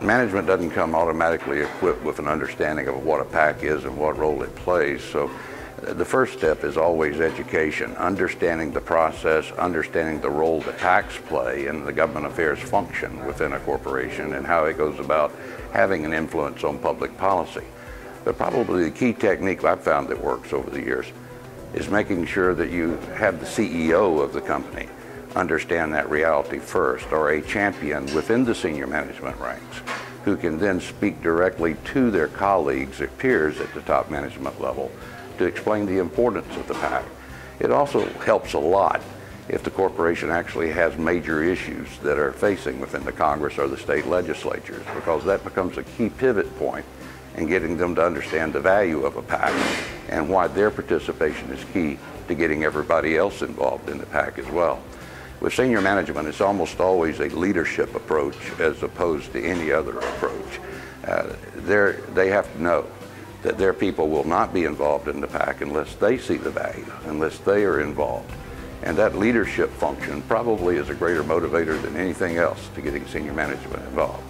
Management doesn't come automatically equipped with an understanding of what a PAC is and what role it plays. So the first step is always education, understanding the process, understanding the role the PACs play in the government affairs function within a corporation and how it goes about having an influence on public policy. But probably the key technique I've found that works over the years is making sure that you have the CEO of the company understand that reality first, or a champion within the senior management ranks who can then speak directly to their colleagues or peers at the top management level to explain the importance of the PAC. It also helps a lot if the corporation actually has major issues that are facing within the Congress or the state legislatures, because that becomes a key pivot point in getting them to understand the value of a PAC and why their participation is key to getting everybody else involved in the PAC as well. With senior management, it's almost always a leadership approach as opposed to any other approach. Uh, they have to know that their people will not be involved in the PAC unless they see the value, unless they are involved. And that leadership function probably is a greater motivator than anything else to getting senior management involved.